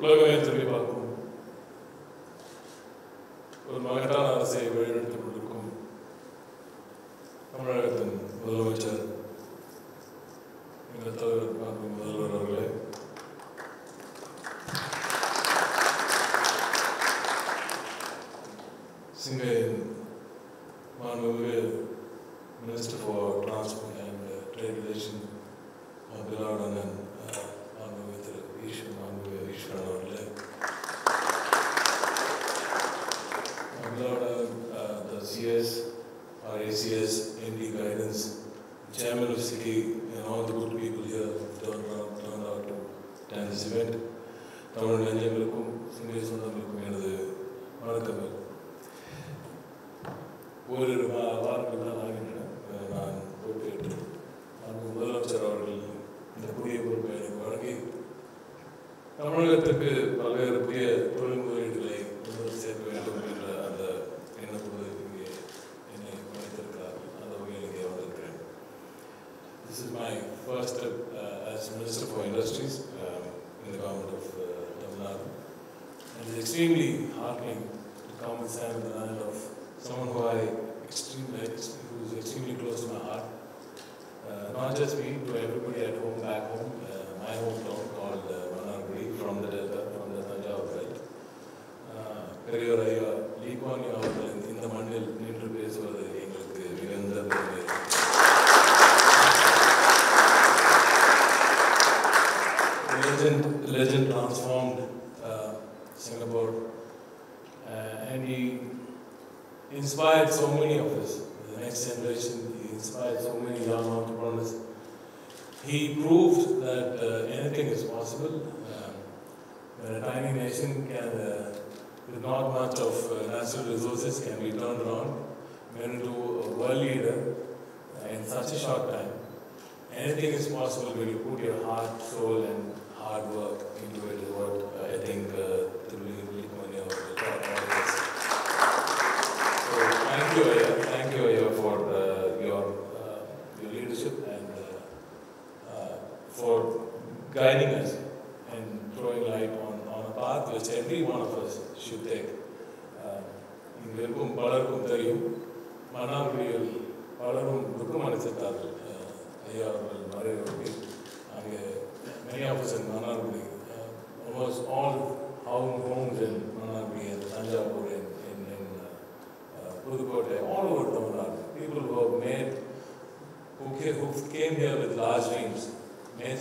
உலகமே திரும்பி பார்க்கும். ஒரு மகட்டான அரசை வழிநடத்திக் கொண்டிருக்கும் தமிழகத்தின் முதலமைச்சர் எங்கள் தலைவர் மாண்பு முதல்வர் அவர்களே. சிங்கை uh, or CS, our ACS, MD guidance, chairman of city, and all the good people here turned out, turned out to attend this event. Tamil நெஞ்சங்களுக்கும் Sinhala சொந்தங்களுக்கும் எனது வணக்கங்கள். ஓரிரு வா- வாரங்கள் தான் ஆகின்றன நான் பொறுப்பேற்று அங்கு முதலமைச்சர் அவர்கள் இந்த புதிய பொறுப்பை எனக்கு வழங்கி தமிழகத்திற்கு extremely heartening to come and stand the land of someone who I extremely, who is extremely close to my heart. Uh, not just me, to everybody at home, back home, uh, my hometown called uh, from the Delta, from the Tanjavur belt. Uh, inspired so many of us, the next generation. He inspired so many young entrepreneurs. He proved that uh, anything is possible. Uh, when a tiny nation can, uh, with not much of uh, natural resources, can be turned around, into a world leader uh, in such a short time. Anything is possible when you put your heart, soul, and hard work into it. What I think thank you, Aya. Thank you, Aya, for uh, your uh, your leadership and uh, uh, for guiding us and throwing light on, on a path which every one of us should take. Uh, இங்கு இருக்கும் பலருக்கும் தெரியும் மன்னார்குடியில் பலரும் துக்கம் அடைத்திருந்தார்கள் அஹ், ஐயா அவர்கள் மறைவுக்கு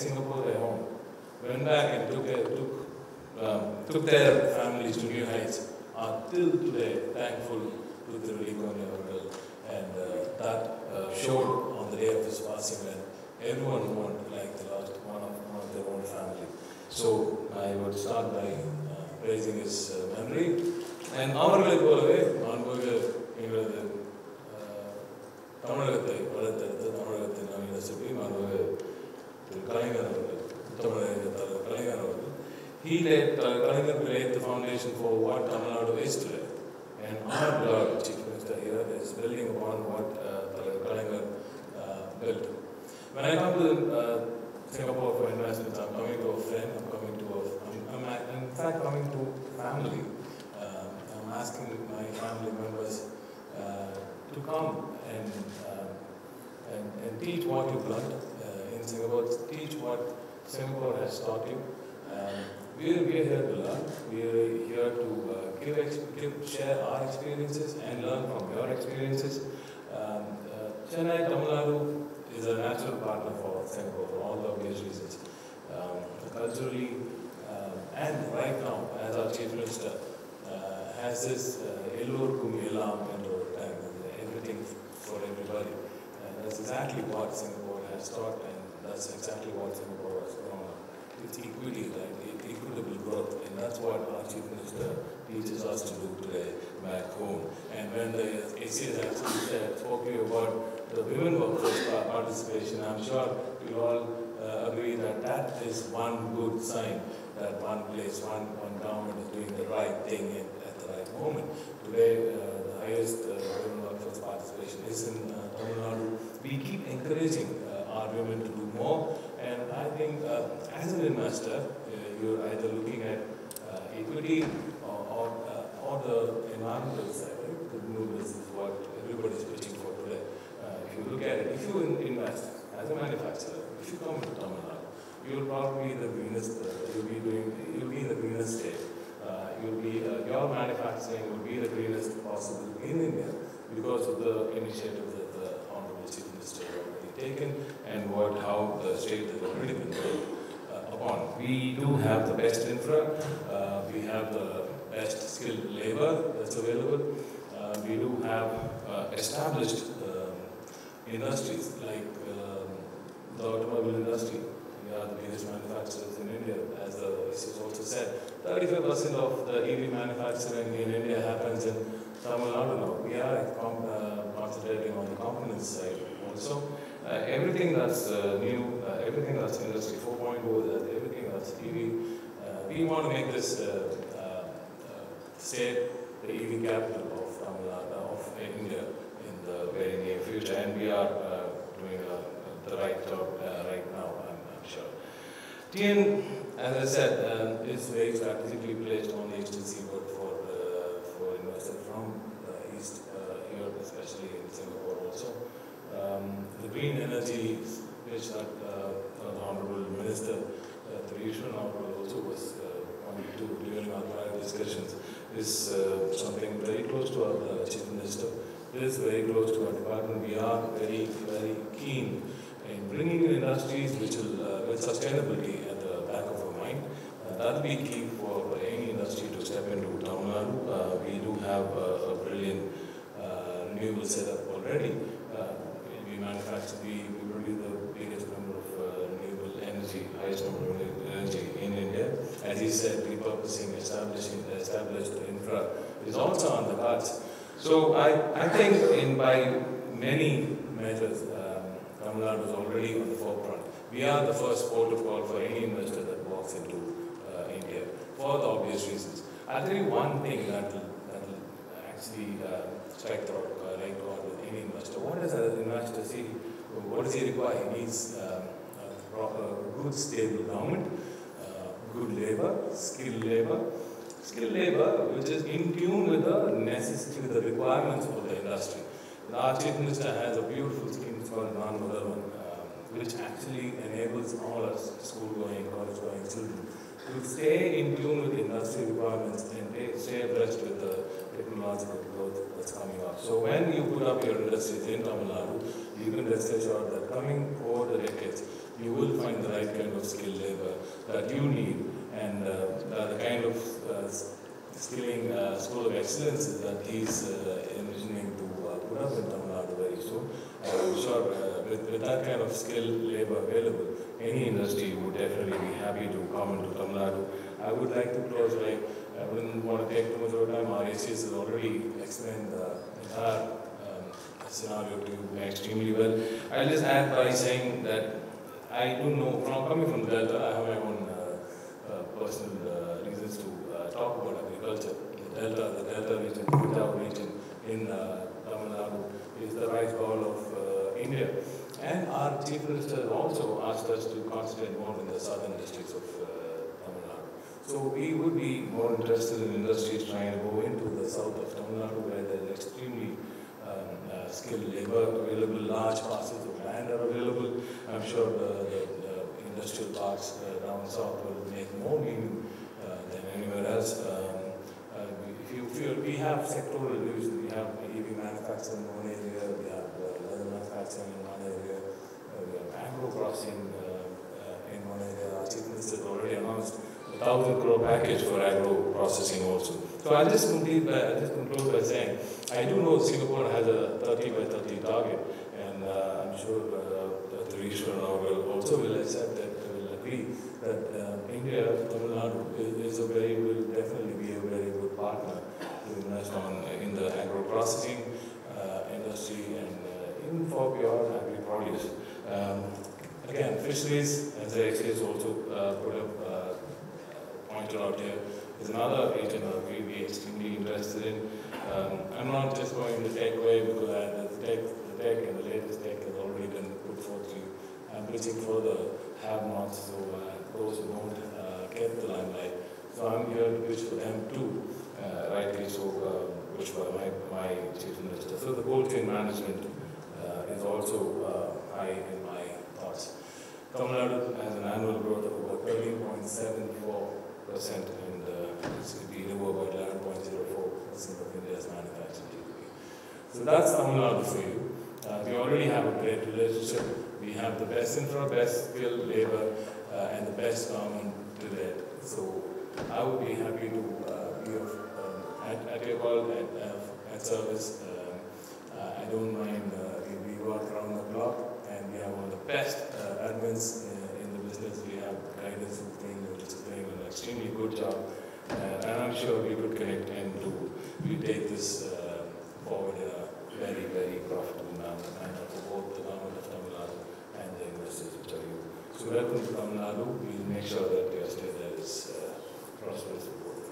Singapore their home went back and took, a, took, um, took their families to new heights are till today thankful to the Lee Avargal and uh, that uh, showed on the day of his passing when everyone mourned like the last one of, one of their own family. So I would start by uh, praising his uh, memory and அவர்களை போலவே மாண்புமிகு எங்களது uh, தமிழகத்தை வளர்த்தெடுத்த தமிழகத்தின் நவீன சிற்பி மாண்புமிகு திரு he led uh, laid the foundation for what Tamil Nadu is today. And our Chief Minister here, is building upon what uh, Kalaignar uh, built. When I come to uh, Singapore for investments, I'm coming to a friend, I'm coming to a, I'm, I'm in fact coming to family. Uh, I'm asking my family members uh, to come and, uh, and, and teach what you've learned in Singapore, teach what Singapore has taught you. Um, we're, we're here to learn. We're here to uh, give, give, share our experiences and learn from your experiences. Um, uh, Chennai, Tamil Nadu is a natural partner for Singapore for all the obvious reasons. Um, culturally, um, and right now, as our Chief Minister uh, has this uh, Ellurkum Elam and everything for everybody. And that's exactly what Singapore has taught, that's exactly what has grown up. It's equity, right? E- Equitable growth, and that's what our Chief Minister teaches us to do today back home. And when the ACS actually said, spoke to you about the women workforce participation, I'm sure you all uh, agree that that is one good sign that one place, one, one government is doing the right thing at, at the right moment. Today, uh, the highest uh, women workforce participation is in uh, Tamil Nadu. We keep encouraging uh, our women to do more, and I think uh, as an investor, uh, you're either looking at equity or, or, uh, or the environmental side? The renewables is what everybody is pitching for today. Uh, if you look at it, if you invest as a manufacturer, if you come to Tamil Nadu, you will probably be the greenest, uh, you'll be doing, you'll be in the greenest state. Uh, you'll be, uh, your manufacturing will be the greenest possible in India because of the initiative that the Honorable Chief Minister has already taken and what, how the state has already been built uh, upon. We do have the best infra, uh, we have the best skilled labor that's available. Uh, we do have uh, established um, industries like um, the automobile industry. We are the biggest manufacturers in India, as the VC also said. 35% of the EV manufacturing in India happens in Tamil Nadu. We are uh, concentrating on the components side also. Uh, everything that's uh, new, uh, everything that's industry 4.0, that everything that's EV, we want to make this state the EV capital of of India in the very near future, and we are doing the right job right now, I'm, I'm sure. TN, as I said, um, is very strategically placed on the eastern seaboard for uh, for investors from the east, uh, here especially in Singapore also. Um, the green energy, which that, uh, the Honorable Minister uh, Theresa Honorable also was uh, pointing to during our prior discussions, is uh, something very close to our uh, Chief Minister. It is very close to our department. We are very, very keen in bringing in industries which will, with sustainability at the back of our mind. That will be key for any industry to step into Tamil Nadu. We do have uh, a brilliant renewable setup already. Uh, we manufacture, we, we produce the biggest number of uh, renewable number energy in India. As he said, repurposing, establishing, established infra is also on the cards. So I, I think in by many measures, um, Tamil Nadu is already on the forefront. We are the first port of call for any investor that walks into uh, India for the obvious reasons. I'll tell you one thing that will, actually uh, strike the right chord with any investor. What does an investor see? What does he require? He needs um, proper, good, stable government, uh, good labor, skilled labor, skilled labor which is in tune with the necessity, with the requirements of the industry. Our chief minister has a beautiful scheme called Non um, which actually enables all our school-going, college-going children to stay in tune with the industry requirements and stay abreast with the technological growth that's coming up. So when you put up your industries in Tamil Nadu, you can rest assured that coming over the decades, find the right kind of skilled labor that you need and uh, the kind of uh, skilling uh, school of excellence that he's uh, envisioning to put up in Tamil Nadu very soon. I'm sure with, with that kind of skilled labor available, any industry would definitely be happy to come into Tamil Nadu. I would like to close by, I wouldn't want to take too much of time. Our ACS has already explained the entire um, scenario to extremely well. I'll just add by saying that I don't know, from coming from Delta, I have my own uh, uh, personal uh, reasons to talk about agriculture. The Delta, the Delta region, the Punjab region in Tamil Nadu is the rice bowl of India. And our chief minister also asked us to concentrate more in the southern districts of Tamil Nadu. So we would be more interested in industries trying to go into the south of Tamil Nadu where there is extremely uh, skilled labor available, large parcels of land are available. I'm sure the, the, industrial parks uh, down south will make more meaning uh, than anywhere else. Um, uh, if you feel, we have sectoral division, we have EV manufacturing in one area, we have leather manufacturing in one area, we have agro processing uh, in one area. Our chief minister already announced a thousand crore package for agro processing also. So I'll just complete by, I'll just conclude by saying, I do know Singapore has a 30 by 30 target, and uh, I'm sure uh, the regional will also will accept that, will agree that uh, India, Tamil Nadu is, is a very, will definitely be a very good partner to invest on in the agro processing uh, industry and uh, even for pure agri produce. Um, again, fisheries, as the XA also uh, put up, pointed out here, is another region that we be extremely interested in. Um, I'm not just going the tech way because I, the tech, the tech and the latest tech has already been put forth to you. I'm reaching for the have-nots, so uh, those who don't uh, get the limelight So I'm here to pitch for them too, uh, rightly so, uh, which were my, my chief minister. So the cold chain management uh, is also uh, high in my thoughts. Tamil Nadu has an annual growth of about 13.74 percent and uh, it's been over by 11.04 percent of India's manufacturing GDP. So that's Tamil Nadu for you. Uh, we already have a great relationship. We have the best infra, best skilled labor, uh, and the best government to that. So I would be happy to uh, be of, um, at, at your call at, uh, at service. Um, uh, I don't mind. Uh, we, work around the clock, and we have one of the best uh, admins in the business. We have guidance who's doing, which is doing an extremely good job, and Sure we could connect and do. We take this uh, forward in a very, very profitable manner and for both the government of Tamil Nadu and the investors of you So welcome to Tamil Nadu. We'll make sure that your stay there is uh, prosperous for.